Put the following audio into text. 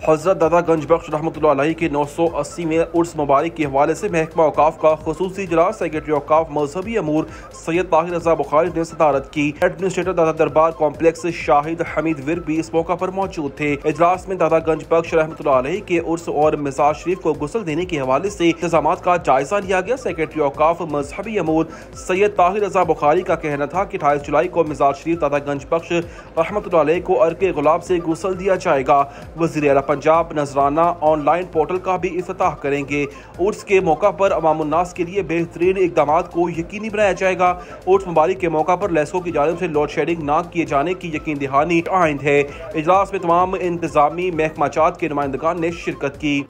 हज़रत दादा गंज बख्श रहमत के नौ सौ अस्सी में उर्स मुबारक के हवाले से महकमा अवकाफ का खसूसी इजलास सेक्रेटरी अवकाफ मजहबी अमूर सैयद ताहिर रजा बुखारी ने सदारत की। एडमिनिस्ट्रेटर दादा दरबार कॉम्प्लेक्स शाहिद हमीद विर भी इस मौका पर मौजूद थे। इजलास में दादा गंज बख्श रहमत के उर्स और मिजाज शरीफ को गुसल देने के हवाले से इंतज़ाम का जायजा लिया गया। सेक्रेटरी अवकाफ मजहबी अमूर सैयद ताहिर रजा बुखारी का कहना था की अठाईस जुलाई को मिजाज शरीफ दादा गंज बख्श रहमत को अर्क गुलाब से गुसल दिया जाएगा। वजी पंजाब नजराना ऑनलाइन पोर्टल का भी अफ्ताह करेंगे। उर्स के मौका पर अवामनास के लिए बेहतरीन इकदाम को यकीनी बनाया जाएगा। उर्स मुबारक के मौका पर लेसको की जानब से लोड शेडिंग ना किए जाने की यकीन दहानी आइंद है। इजलास में तमाम इंतजामी महकमाचात के नुमाइंदगान ने शिरकत की।